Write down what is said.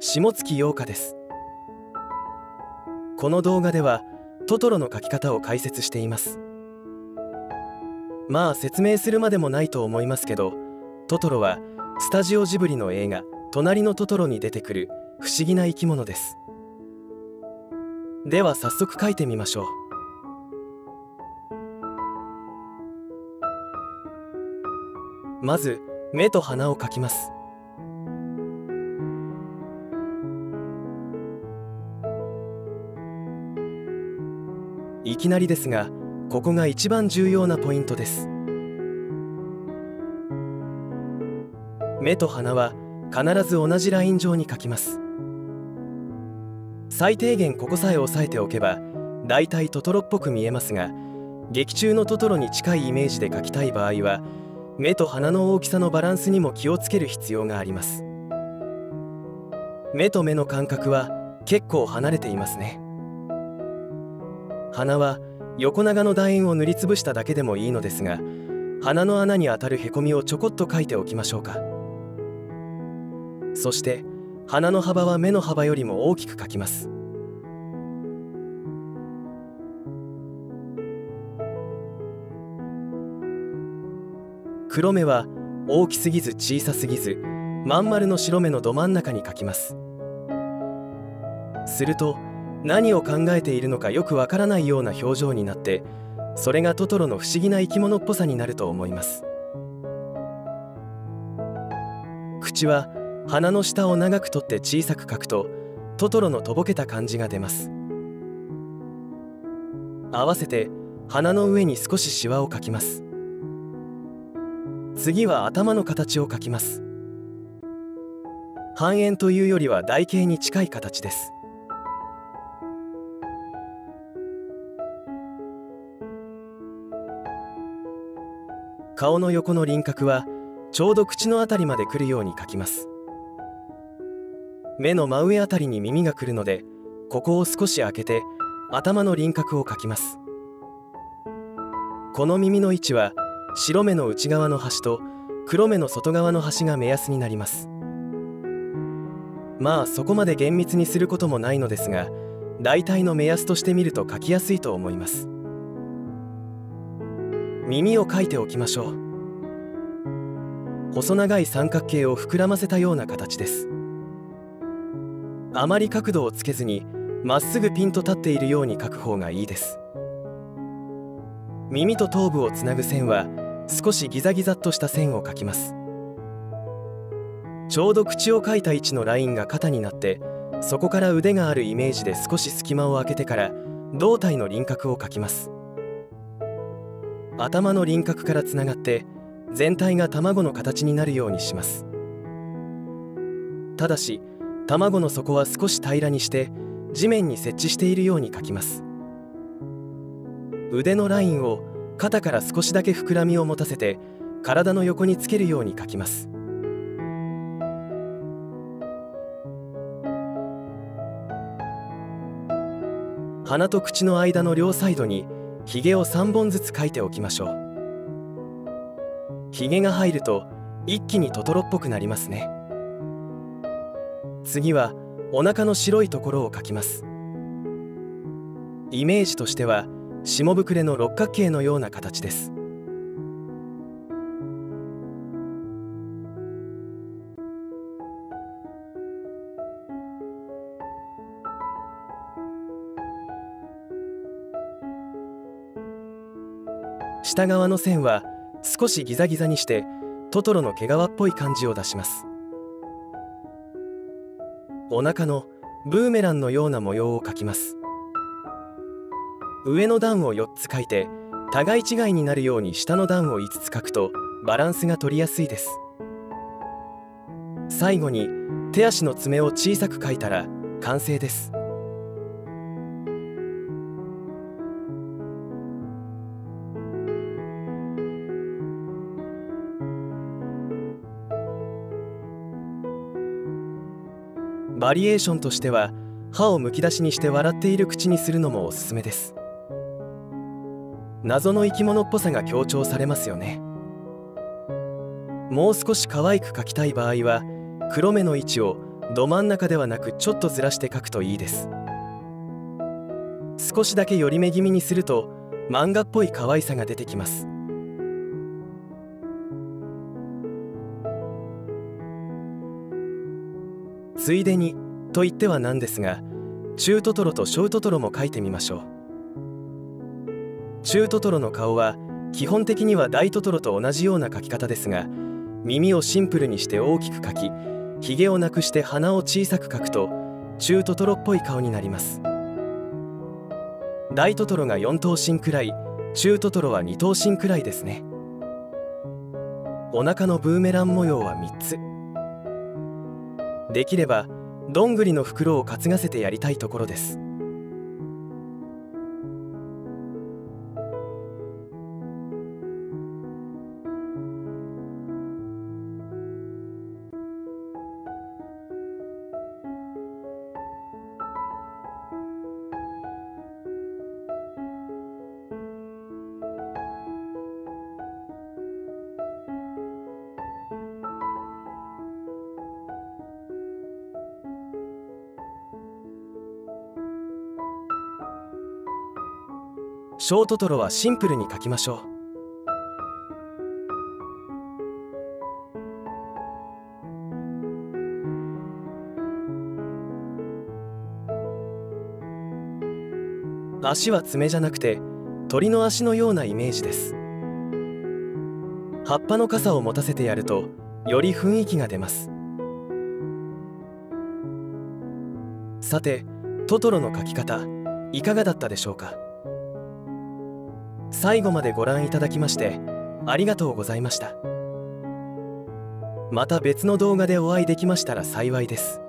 下月陽香です。この動画ではトトロの描き方を解説しています。まあ説明するまでもないと思いますけどトトロはスタジオジブリの映画「隣のトトロ」に出てくる不思議な生き物です。では早速描いてみましょう。まず目と鼻を描きます。いきなりですがここが一番重要なポイントです。目と鼻は必ず同じライン上に描きます。最低限ここさえ押さえておけばだいたいトトロっぽく見えますが劇中のトトロに近いイメージで描きたい場合は目と鼻の大きさのバランスにも気をつける必要があります。目と目の間隔は結構離れていますね。鼻は横長の楕円を塗りつぶしただけでもいいのですが鼻の穴に当たるへこみをちょこっと描いておきましょうか。そして鼻の幅は目の幅よりも大きく描きます。黒目は大きすぎず小さすぎずまん丸の白目のど真ん中に描きます。すると何を考えているのかよくわからないような表情になってそれがトトロの不思議な生き物っぽさになると思います。口は鼻の下を長く取って小さく描くとトトロのとぼけた感じが出ます。合わせて鼻の上に少しシワを描きます。次は頭の形を描きます。半円というよりは台形に近い形です。顔の横の輪郭はちょうど口のあたりまで来るように描きます。目の真上あたりに耳が来るのでここを少し開けて頭の輪郭を描きます。この耳の位置は白目の内側の端と黒目の外側の端が目安になります。まあそこまで厳密にすることもないのですが大体の目安として見ると描きやすいと思います。耳を描いておきましょう。細長い三角形を膨らませたような形です。あまり角度をつけずにまっすぐピンと立っているように描く方がいいです。耳と頭部をつなぐ線は少しギザギザっとした線を描きます。ちょうど口を描いた位置のラインが肩になってそこから腕があるイメージで少し隙間を空けてから胴体の輪郭を描きます。頭の輪郭からつながって全体が卵の形になるようにします。ただし卵の底は少し平らにして地面に設置しているように描きます。腕のラインを肩から少しだけ膨らみを持たせて体の横につけるように描きます。鼻と口の間の両サイドにひげを3本ずつ描いておきましょう。ひげが入ると一気にトトロっぽくなりますね。次はお腹の白いところを描きます。イメージとしては下膨れの六角形のような形です。下側の線は少しギザギザにしてトトロの毛皮っぽい感じを出します。お腹のブーメランのような模様を描きます。上の段を4つ描いて互い違いになるように下の段を5つ描くとバランスが取りやすいです。最後に手足の爪を小さく描いたら完成です。バリエーションとしては歯をむき出しにして笑っている口にするのもおすすめです。謎の生き物っぽさが強調されますよね。もう少し可愛く描きたい場合は黒目の位置をど真ん中ではなくちょっとずらして描くといいです。少しだけ寄り目気味にすると漫画っぽい可愛さが出てきます。ついでにと言ってはなんですが中トトロと小トトロも描いてみましょう。中トトロの顔は基本的には大トトロと同じような描き方ですが耳をシンプルにして大きく描きひげをなくして鼻を小さく描くと中トトロっぽい顔になります。大トトロが4頭身くらい中トトロは2頭身くらいですね。お腹のブーメラン模様は3つ。できればどんぐりの袋を担がせてやりたいところです。ショートトロはシンプルに描きましょう。足は爪じゃなくて鳥の足のようなイメージです。葉っぱの傘を持たせてやるとより雰囲気が出ます。さてトトロの描き方いかがだったでしょうか？最後までご覧いただきましてありがとうございました。また別の動画でお会いできましたら幸いです。